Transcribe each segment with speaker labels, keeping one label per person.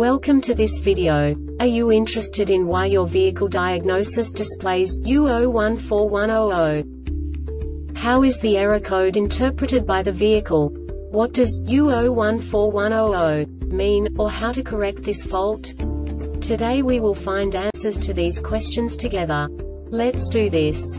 Speaker 1: Welcome to this video. Are you interested in why your vehicle diagnosis displays U014100? How is the error code interpreted by the vehicle? What does U014100 mean, or how to correct this fault? Today we will find answers to these questions together. Let's do this.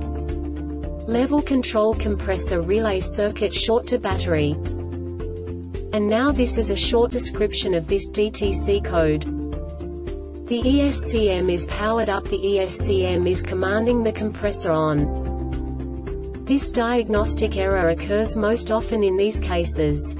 Speaker 1: Level control compressor relay circuit short to battery. And now this is a short description of this DTC code. The ESCM is powered up The ESCM is commanding the compressor on. This diagnostic error occurs most often in these cases.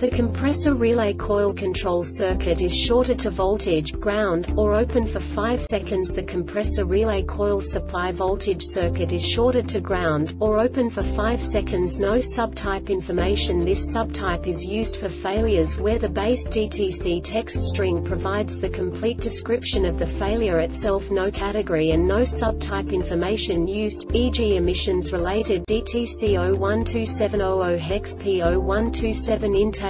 Speaker 1: The compressor relay coil control circuit is shorted to voltage, ground, or open for 5 seconds. The compressor relay coil supply voltage circuit is shorted to ground, or open for 5 seconds. No subtype information. This subtype is used for failures where the base DTC text string provides the complete description of the failure itself. No category and no subtype information used, e.g. emissions related DTC 012700 hex P0127 intake